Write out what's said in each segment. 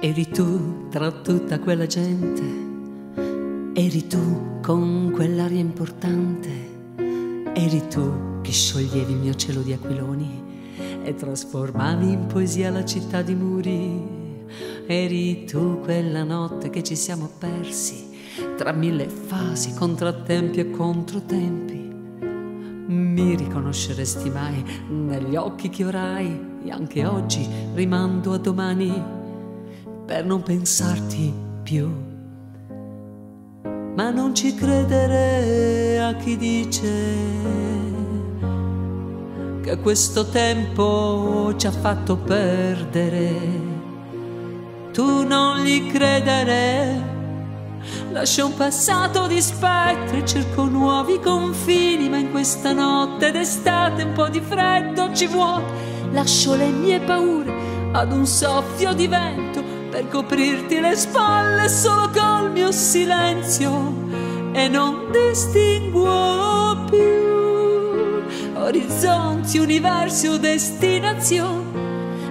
Eri tu tra tutta quella gente, eri tu con quell'aria importante, eri tu che scioglievi il mio cielo di aquiloni e trasformavi in poesia la città di muri. Eri tu quella notte che ci siamo persi tra mille fasi, contrattempi e controtempi. Mi riconosceresti mai negli occhi che orai e anche oggi rimando a domani per non pensarti più. Ma non ci credere a chi dice che questo tempo ci ha fatto perdere. Tu non gli credere. Lascio un passato di spettri, cerco nuovi confini, ma in questa notte d'estate un po' di freddo ci vuole. Lascio le mie paure ad un soffio di vento per coprirti le spalle solo col mio silenzio e non distinguo più orizzonti, universi o destinazioni,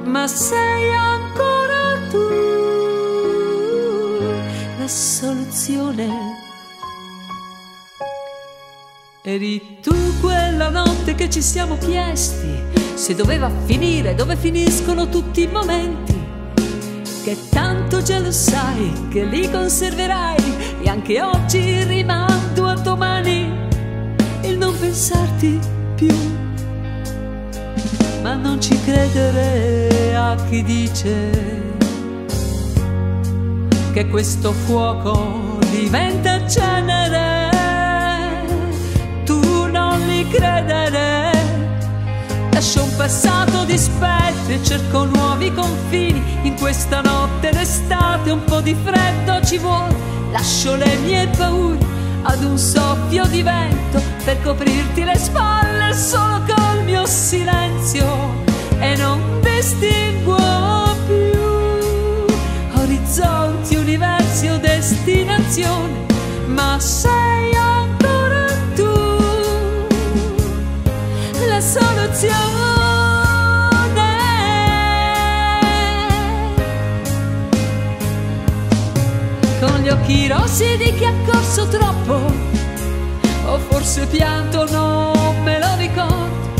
ma sei ancora tu la soluzione. Eri tu quella notte che ci siamo chiesti se doveva finire, dove finiscono tutti i momenti che tanto già lo sai che li conserverai e anche oggi rimando a domani il non pensarti più. Ma non ci credere a chi dice che questo fuoco diventa cenere. Tu non li credere. Lascio un passato di spettri e cerco nuovi confini. In questa notte d'estate un po' di freddo ci vuole, lascio le mie paure ad un soffio di vento per coprirti le spalle solo col mio silenzio. E non distinguo più orizzonti, universi o destinazione, ma sei la soluzione. con gli occhi rossi di chi ha corso troppo, o forse pianto, non me lo ricordo,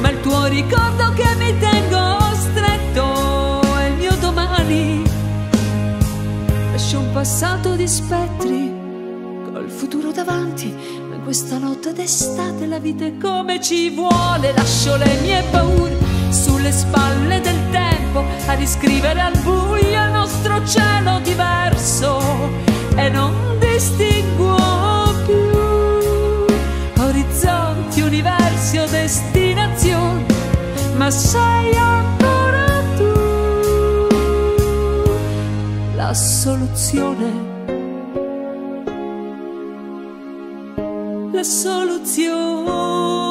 ma il tuo ricordo che mi tengo stretto è il mio domani. Lascio un passato di spettri, col futuro davanti, questa notte d'estate la vita è come ci vuole, lascio le mie paure sulle spalle del tempo a riscrivere al buio il nostro cielo diverso e non distinguo più orizzonti, universi o destinazioni, ma sei ancora tu la soluzione. La soluzione.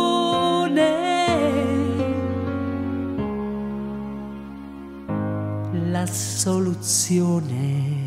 la soluzione.